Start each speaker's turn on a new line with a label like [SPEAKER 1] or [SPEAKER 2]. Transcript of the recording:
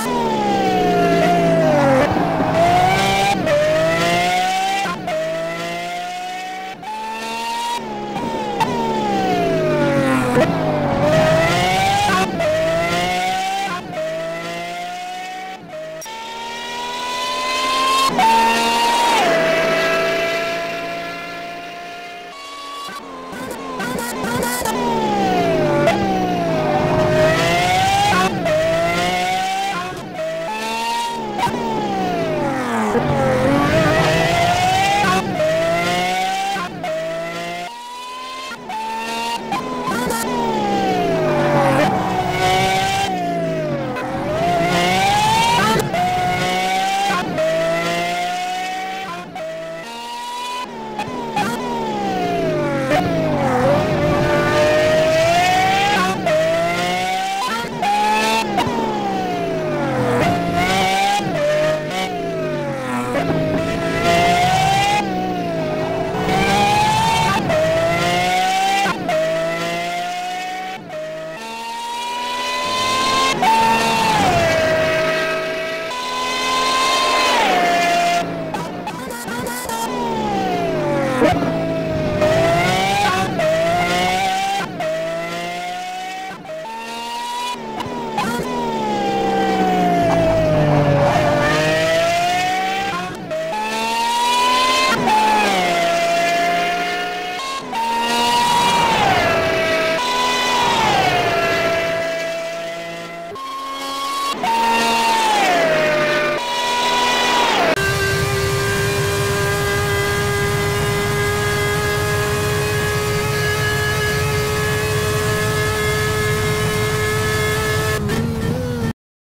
[SPEAKER 1] Bye. Whoa!